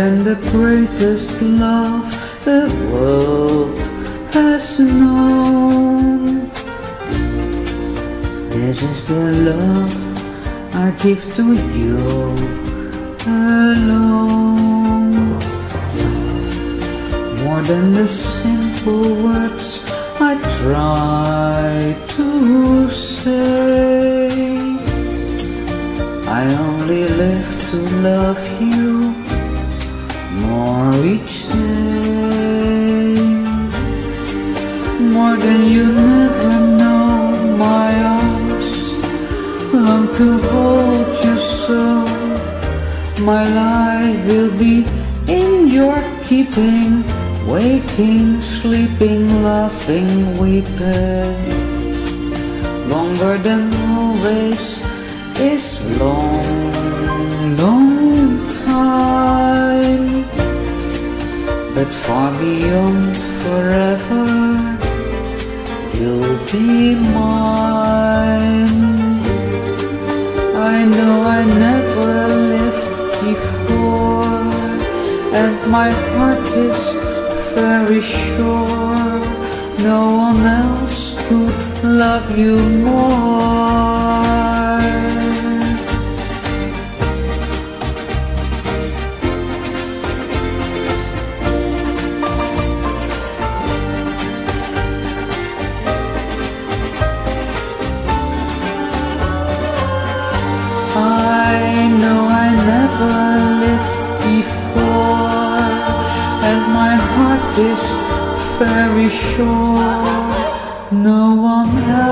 than the greatest love the world has known. This is the love I give to you alone. More than the simple words I try to say. I only live to love you more each day. More than you never know, my arms long to hold you so. My life will be in your keeping, waking, sleeping, laughing, weeping. Longer than always is long, long time. But far beyond forever, you'll be mine. I know I never lived before, and my heart is very sure no one else could love you more. I I never lived before, and my heart is very sure no one else.